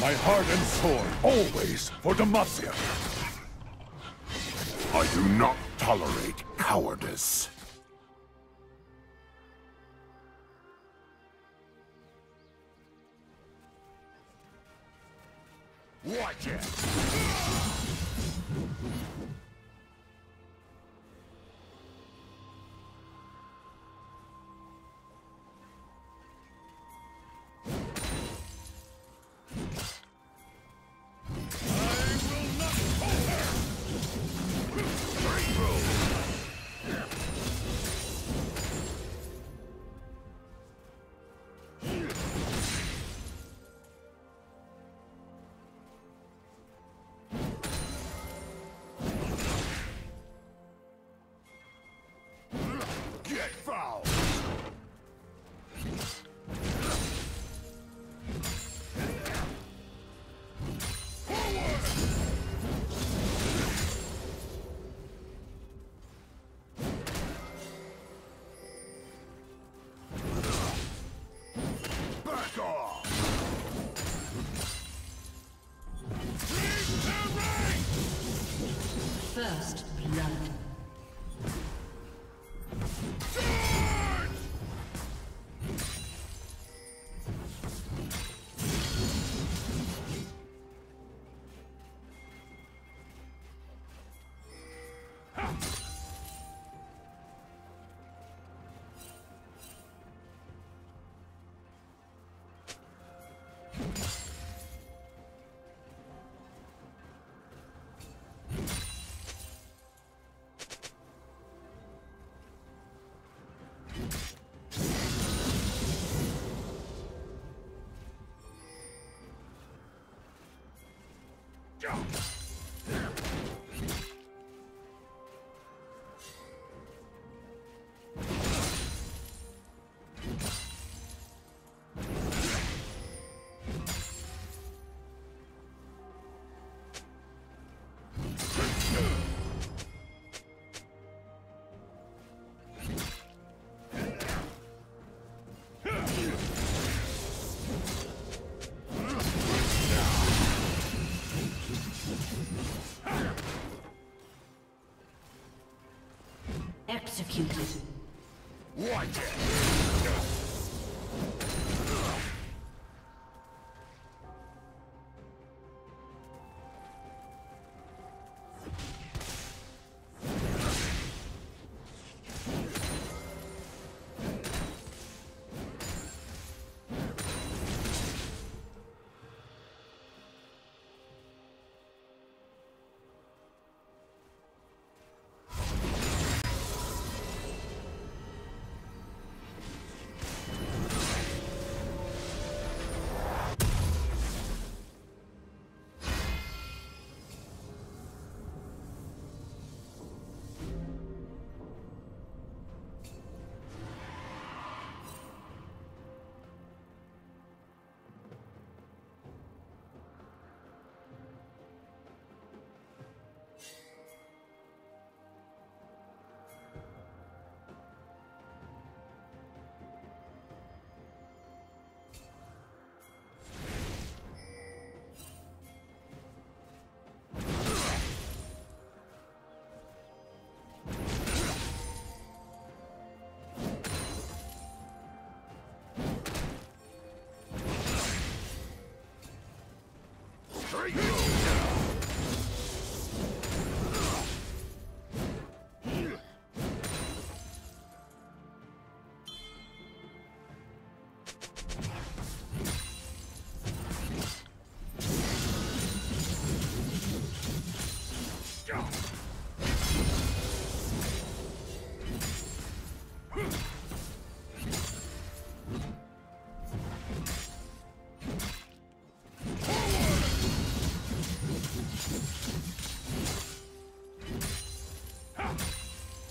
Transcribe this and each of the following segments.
My heart and sword, always for Demacia. I do not tolerate cowardice. Watch it! First 将 Executed. Watch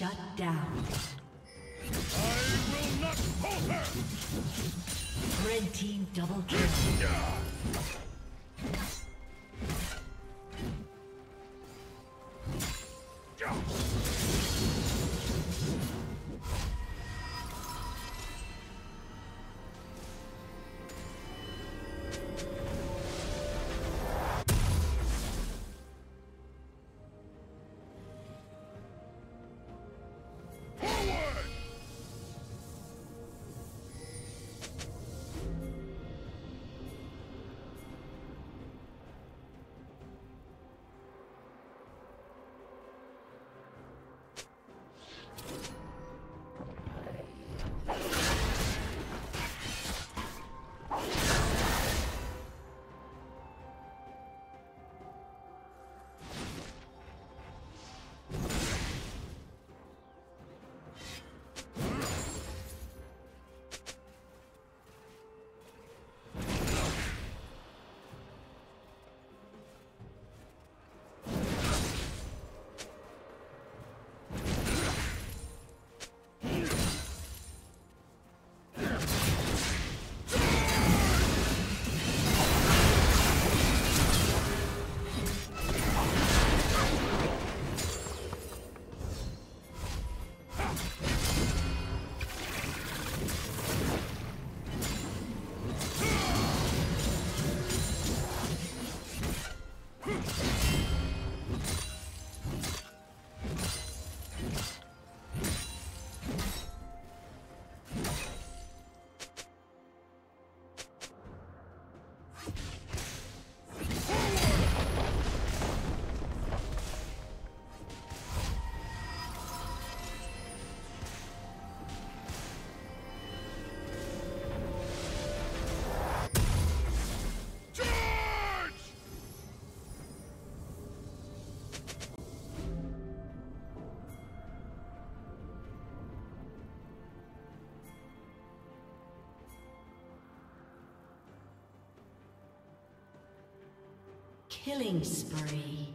Shut down. I will not falter! Red team double kill. Forward! Charge! Killing spree.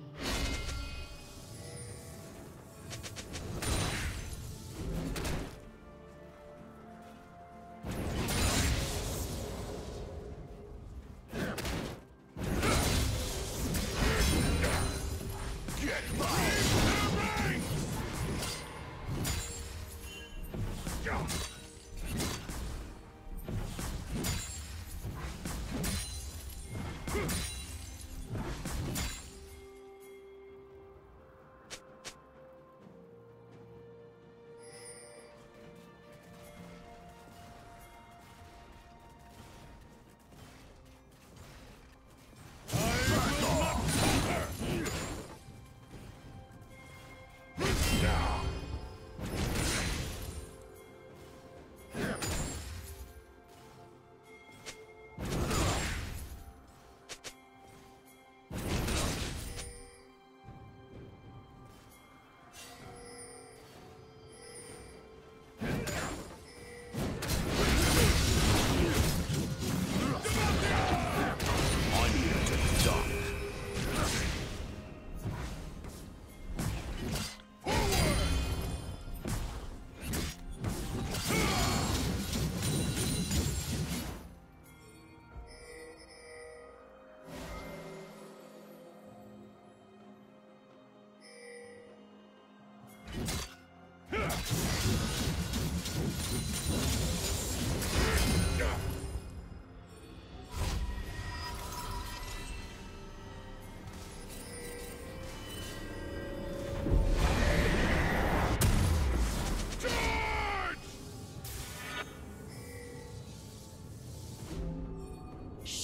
Get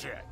Gotcha!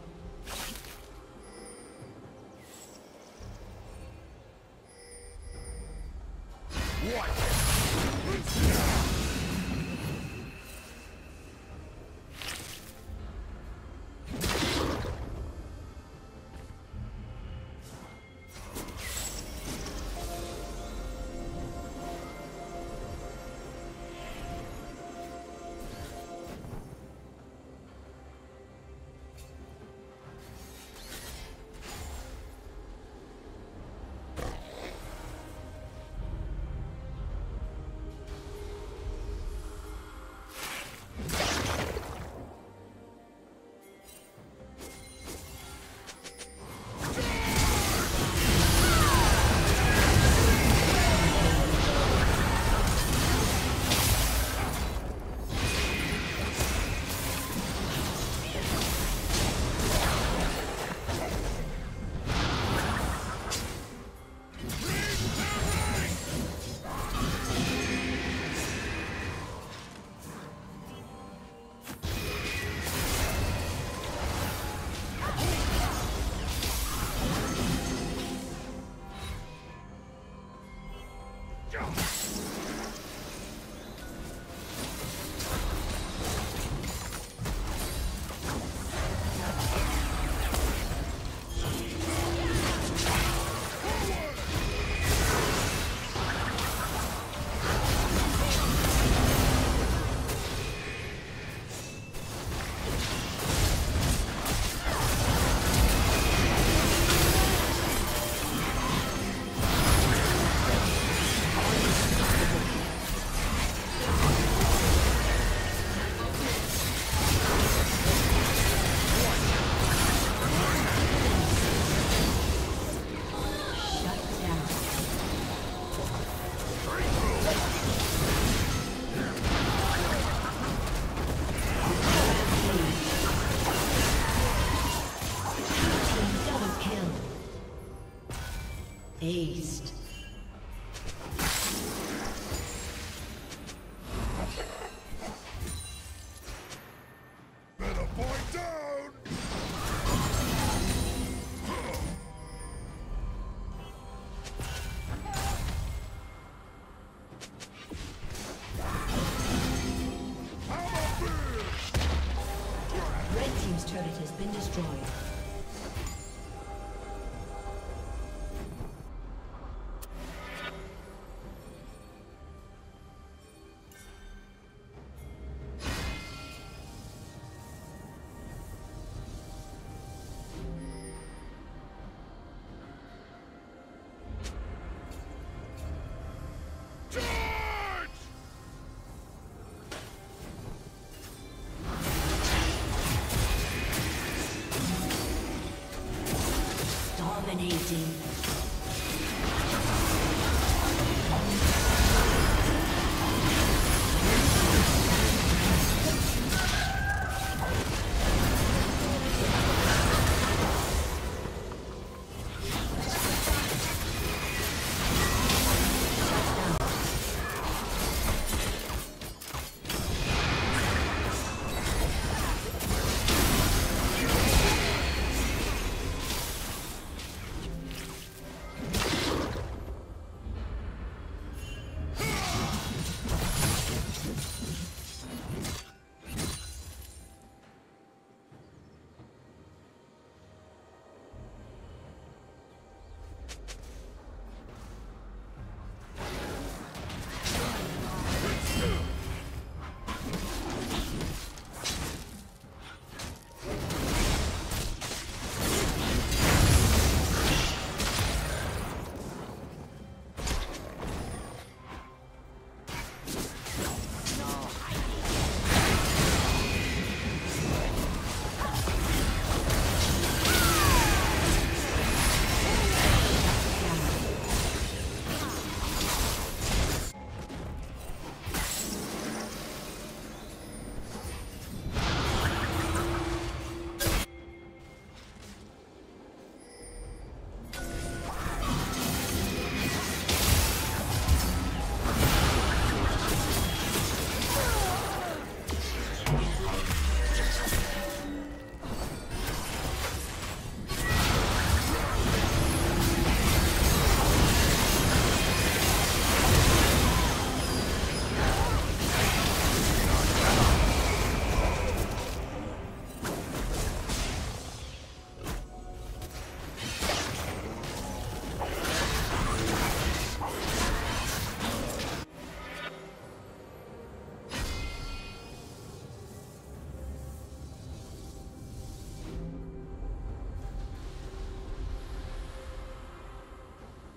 Dominating.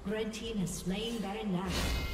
Red team has slain Baron.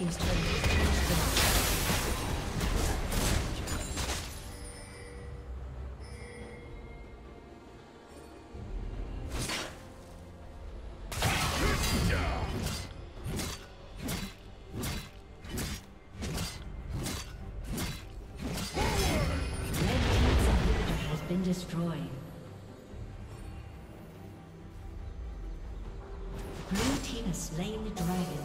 Team's turret destroyed. Blue team has slain the dragon.